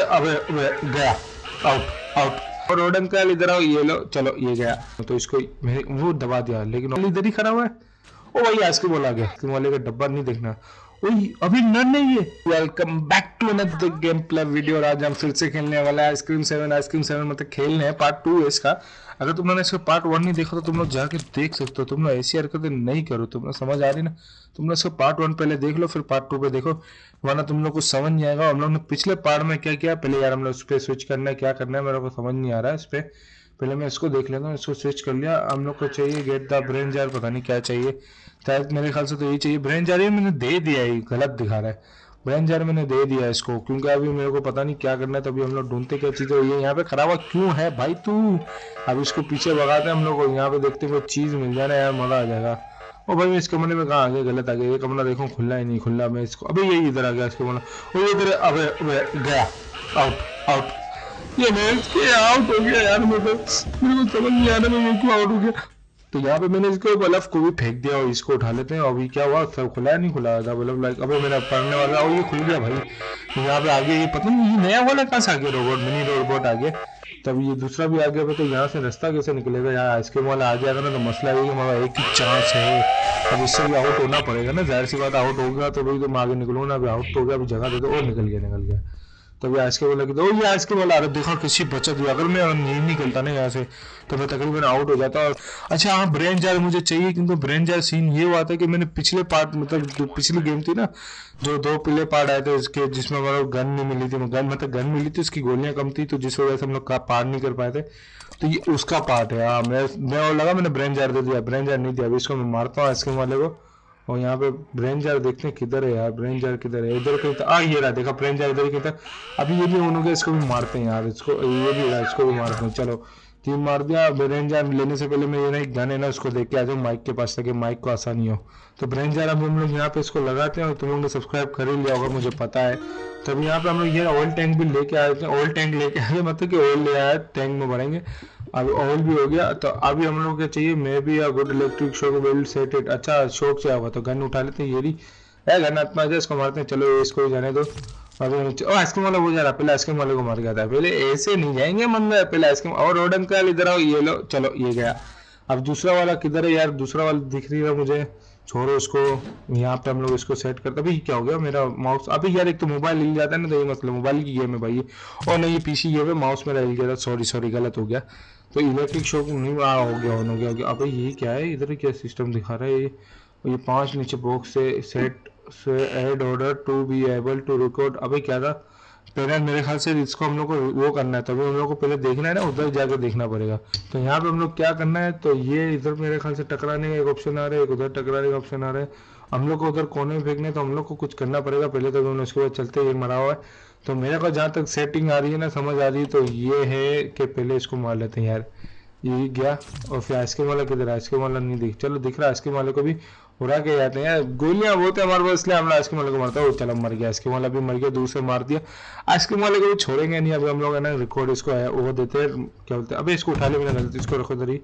अबे गया out out और रोडन का इधर आओ, ये लो, चलो, ये गया। तो इसको मैंने वो दबा दिया, लेकिन इधर ही खड़ा हुआ है। ओ भाई आइसक्रीम वाला गया। आइसक्रीम वाले का डब्बा नहीं देखना। अभी नन नहीं है। Welcome back to another game play video और आज हम फिर से खेलने वाला आइसक्रीम सेवन आइसक्रीम सेवन मतलब खेलने हैं पार्ट टू है इसका। अगर तुम लोगों ने इसका पार्ट वन नहीं देखा तो तुम लोग जाके देख सकते हो। तुम लोग ऐसी हरकतें नहीं करो, तुम लोग समझ आ रही ना? तुम लोग इसका पार्ट वन पहले देख लो, फिर पार्ट टू पे देखो। वरना तुम लोग को समझ नहीं आएगा। हम लोग ने पिछले पार्ट में क्या किया? पहले यार हम लोग उस पर स्विच करना है, क्या करना है, मेरे को समझ नहीं आ रहा है इस पर पहले मैं इसको देख लेता हूँ, इसको स्विच कर लिया। हम लोग को चाहिए गेट द ब्रेन जार पता नहीं क्या चाहिए। शायद मेरे ख्याल से तो यही चाहिए। ब्रेन जार मैंने दे दिया है, गलत दिखा रहा है। ब्रेन जार मैंने दे दिया इसको, क्योंकि अभी मेरे को पता नहीं क्या करना है, तभी हम लोग ढूंढते क्या चीज़ है ये यहाँ पे हुआ क्यों है भाई तू? अब इसको पीछे भगाते हैं हम लोग को यहाँ पे देखते हुए चीज़ मिल जाना यार मज़ा आ जाएगा। ओ भाई, मैं इस कमरे में कहाँ आ गया? गलत आ गया। ये कमरा देखो, खुला ही नहीं, खुला मैं इसको अभी यही इधर आ गया इसके कमरा ओ इधर अबे गया। आउट आउट ये मैं आउट हो गया यार, मेरे को समझ नहीं आ रहा मैं क्यों आउट हो गया। तो यहाँ पे मैंने इसको बल्ब को भी फेंक दिया और इसको उठा लेते हैं। अभी क्या हुआ? सब खुला नहीं खुला था बल्ब लाइक अबे मेरा पढ़ने वाला और ये खुल गया भाई। तो यहाँ पे आगे ये पता नहीं नया वाला कहाँ से आ गया रोबोट मिनी रोबोट आ गया। तब ये दूसरा भी आ गया। तो यहाँ से रास्ता कैसे निकलेगा? यार आइसक्रीम वाला आ जाएगा ना तो मसला ये मगर एक ही चांस है। अब इससे भी आउट होना पड़ेगा ना। ज़ाहिर सी बात आउट हो गया तो भाई तो मैं आगे निकलूँ ना। अभी आउट हो गया, अभी जगह दे दो और निकल गया निकल गया। तभी आइसक्रीम वाला की तो ये आइसक्रीम वाला अरे देखो किसी बचत हुई, अगर मैं नहीं निकलता ना यहाँ से तो मैं तकरीबन आउट हो जाता और अच्छा हाँ ब्रेन जार मुझे चाहिए, किंतु ब्रेन जार सीन ये हुआ था कि मैंने पिछले पार्ट मतलब जो पिछली गेम थी ना, जो दो पिले पार्ट आए थे उसके, जिसमें मतलब गन नहीं मिली थी गन मतलब गन मिली थी, उसकी गोलियाँ कम थी तो जिस वजह से हम लोग पार नहीं कर पाए थे। तो ये उसका पार्ट है हाँ मैं मैं और लगा मैंने ब्रेन जार दे दिया ब्रेन जार नहीं दिया, अभी इसको मैं मारता हूँ आइसक्रीम वाले को। और यहाँ पे ब्रेन जार देखते हैं किधर है यार ब्रेन जार किधर है? इधर कहीं आ, ये रहा, देखा ब्रेन जार इधर कहीं अभी ये भी उन्होंने इसको भी मारते हैं यार, इसको, ये भी रहा, इसको भी मारते हैं, चलो। तीन मार दिया। ब्रेन जार लेने से पहले मैं ये ना एक गन है ना उसको देख के आ जाऊँ माइक के पास ताकि माइक को आसानी हो। तो ब्रेन जार अब हम लोग यहाँ पे इसको लगाते हैं और तुम लोग ने सब्सक्राइब कर ही लिया होगा, मुझे पता है। तब यहाँ पे हम लोग ये ऑयल टैंक भी लेके आए थे। ऑयल टैंक लेके आए मतलब कि ऑयल ले आया टैंक में भरेंगे। अभी ऑयल भी हो गया। तो अभी हम लोग क्या चाहिए? Maybe a good electric shock will set it अच्छा शॉक से होगा तो गन उठा लेते हैं, ये भी। है गन आत्मा इसको मारते हैं। चलो, इसको ही जाने दो। अभी आइसक्रीम वाला वो जा रहा पहले आइसक्रीम वाले को मार गया था पहले ऐसे नहीं जाएँगे मन में, पहले आइसक्रीम और रोडन का इधर आओ, ये लो, चलो, ये गया। अब दूसरा वाला किधर है यार? दूसरा वाला दिख रही है मुझे। छोड़ो उसको यहाँ पे हम लोग इसको सेट करते अभी क्या हो गया? मेरा माउस अभी यार एक तो मोबाइल हिल जाता है ना तो ये मतलब मोबाइल की गेम है भाई। और नहीं पीसी गेम है माउस मेरा हिल गया था। सॉरी सॉरी गलत हो गया। तो इलेक्ट्रिक शॉक नहीं, आ, हो गया ऑन हो गया अबे ये क्या है? इधर क्या सिस्टम दिखा रहा है ये? ये पाँच नीचे बॉक्स से सेट से add order to be able to record अबे क्या था? पहले मेरे ख्याल से इसको हम लोग को वो करना है, तभी हम लोग को पहले देखना है ना, उधर जाकर देखना पड़ेगा। तो यहाँ पे हम लोग क्या करना है तो ये इधर मेरे ख्याल से टकराने का एक ऑप्शन आ रहा है, एक उधर टकराने का ऑप्शन आ रहा है। हम लोग को उधर कोने में फेंकने तो हम लोग को कुछ करना पड़ेगा, पहले तो उसके बाद चलते ये मरा हुआ है। तो मेरे को जहाँ तक सेटिंग आ रही है ना, समझ आ रही है तो ये है कि पहले इसको मार लेते हैं यार। ये गया, और फिर आइसक्रीम वाला किधर आइसक्रीम वाला नहीं दिख, चलो दिख रहा है आइसक्रीम वाले को भी। उड़ा के जाते हैं। गोलियाँ बहुत है हमारे पास, इसलिए हम आइसक्रीम वाले को मारता है। चलो मर गया आइसक्रीम वाला भी मर गया दूर से मार दिया। आइसक्रीम वाले को भी छोड़ेंगे नहीं अभी हम लोग है ना रिकॉर्ड इसको है, वो देते हैं, क्या बोलते हैं अभी इसको उठा ले, मैंने इसको रखो दरी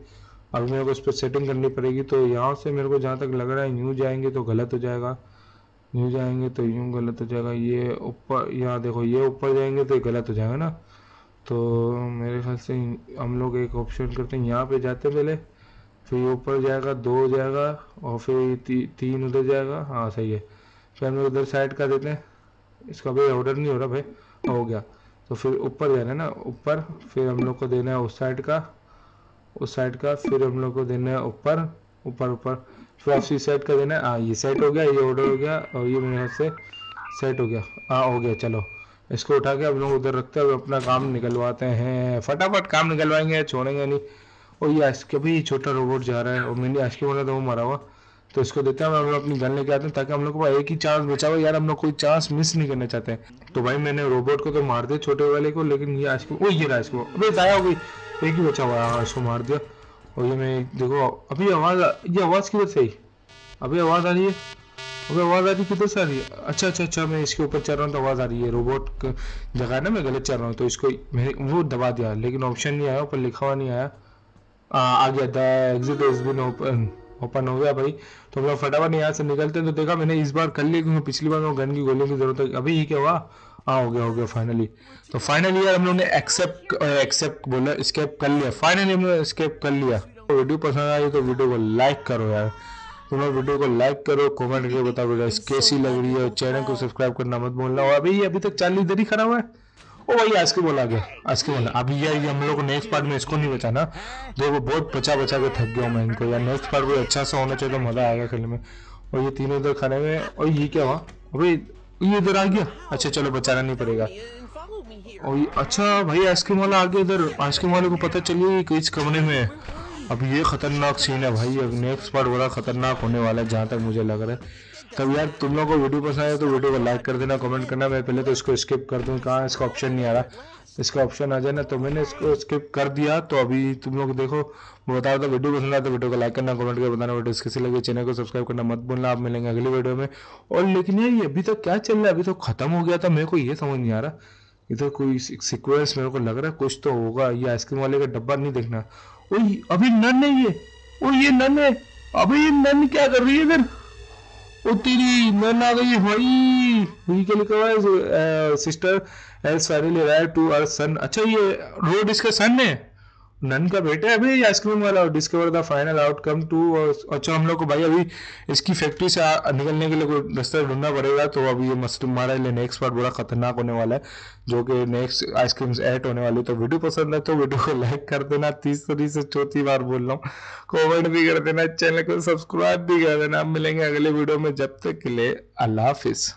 अभी मेरे को इस पर सेटिंग करनी पड़ेगी तो यहाँ से मेरे को जहाँ तक लग रहा है, न्यू जाएँगे तो गलत हो जाएगा। न्यू जाएँगे तो यूँ गलत हो जाएगा। ये ऊपर, यहाँ देखो, ये ऊपर जाएँगे तो गलत हो जाएगा ना। तो मेरे ख्याल से हम लोग एक ऑप्शन करते हैं, यहाँ पे जाते पहले। फिर ये ऊपर जाएगा दो हो जाएगा और फिर ती, तीन उधर जाएगा। हाँ सही है। फिर हम उधर साइड का देते हैं। इसका भाई ऑर्डर नहीं हो रहा भाई। हो गया। तो फिर ऊपर जाना है ना? ऊपर। फिर हम लोग को देना है उस साइड का। उस साइड का फिर हम लोग को देना है ऊपर। ऊपर ऊपर। फिर उसी साइड का देना है। हाँ ये सेट हो गया ये ऑर्डर हो गया और ये मेरे हाथ से सेट हो गया। हाँ हो गया चलो। इसको उठा के हम लोग उधर रखते हैं। अपना काम निकलवाते हैं। फटाफट काम निकलवाएँगे छोड़ेंगे नहीं। और ये आइसके भी छोटा रोबोट जा रहा है और मैंने आइसके वाला था वो मरा हुआ तो इसको देते हैं, हम लोग अपनी गन लेके आते हैं ताकि हम लोग को एक ही चांस बचा हुआ यार हम लोग कोई चांस मिस नहीं करना चाहते तो भाई मैंने रोबोट को तो मार दिया छोटे वाले को, लेकिन ये आइसके वो ये रहा इसको अभी जाया हो गई, एक ही बचा हुआ हाँ इसको मार दिया। और ये मैं, देखो, अभी आवाज़ ये आवाज़ किधर से आई? अभी आवाज़ आ रही है? अबे आवाज़ आ रही किधर से आ रही है? अच्छा अच्छा अच्छा मैं इसके ऊपर चल रहा हूँ तो आवाज़ आ रही है रोबोट जगह ना मैं गलत चल रहा हूँ तो इसको मैं वो दबा दिया, लेकिन ऑप्शन नहीं आया, ऊपर लिखा हुआ नहीं आया। आ, गया the exit is been open open हो गया भाई। तो हम लोग फटाफट यहाँ से निकलते हैं। तो देखा मैंने इस बार कर लिया क्योंकि पिछली बार में गन की गोलियों की ज़रूरत है। अभी ये क्या हुआ? हाँ हो गया हो गया फाइनली तो फाइनली यार हम लोग ने एक्सेप्ट एक्सेप्ट बोला स्केप कर लिया। फाइनली हम लोग स्केप कर लिया। तो वीडियो पसंद आई तो वीडियो को लाइक करो यार। तुम लोग वीडियो को लाइक करो कमेंट करके बताओ कैसी लग रही है? चैनल को सब्सक्राइब करना मत भूलना। और अभी अभी तक चालीस इधर ही खड़ा है। ओ भाई आज के बोला गया के बोला अभी यार ये हम लोग नेक्स्ट पार्ट में इसको नहीं बचाना। देखो, बहुत बचा बचा के थक गया मैं इनको। यार नेक्स्ट पार्ट भी अच्छा सा होना चाहिए तो मज़ा आएगा खेलने में। और ये तीनों इधर खाने में, और ये क्या हुआ? अभी ये इधर आ गया। अच्छा चलो, बचाना नहीं पड़ेगा। और अच्छा भाई आइसक्रीम वाला आ गया इधर। आइसक्रीम वाले को पता चलिए किस कमरे में है। अब ये खतरनाक सीन है भाई, अब नेक्स्ट पार्ट बड़ा खतरनाक होने वाला है, जहाँ तक मुझे लग रहा है। तब यार, तुम लोगों को वीडियो पसंद आए तो वीडियो को लाइक कर देना कमेंट करना। मैं पहले तो इसको स्किप कर दूँ, कहाँ इसका ऑप्शन नहीं आ रहा। इसका ऑप्शन आ जाए ना तो मैंने इसको स्किप कर दिया तो अभी तुम लोग देखो, मैं बता रहा था वीडियो पसंद आया तो वीडियो को लाइक करना कमेंट कर बताना वीडियो कैसी लगे चैनल को सब्सक्राइब करना मत भूलना। आप मिलेंगे अगली वीडियो में। और लेकिन यार, ये अभी तक क्या चल रहा है? अभी तो खत्म हो गया था, मेरे को ये समझ नहीं आ रहा। इधर कोई सिक्वेंस मेरे को लग रहा है कुछ तो होगा, ये आइसक्रीम वाले का डब्बा नहीं देखना। ओ अभी नन है ये। ओ ये नन है। अभी नन क्या कर रही है इधर? ओ तेरी नन आ गई, भाई। वही क्या लिखा हुआ है sister else finally arrive to our sun अच्छा ये रोड इसका सन है? नन का बेटा है अभी आइसक्रीम वाला discover the final outcome too अच्छा हम लोग को भाई अभी इसकी फैक्ट्री से निकलने के लिए कोई रास्ता ढूंढना पड़ेगा तो अभी ये मस्त मारा लिए नेक्स्ट पार्ट बड़ा खतरनाक होने वाला है, जो कि नेक्स्ट आइसक्रीम ऐड होने वाली तो वीडियो पसंद है तो वीडियो को लाइक कर देना, तीसरी से चौथी बार बोल रहा हूँ। कॉमेंट भी कर देना चैनल को सब्सक्राइब भी कर देना। मिलेंगे अगले वीडियो में, जब तक के लिए अल्लाह हाफिज़।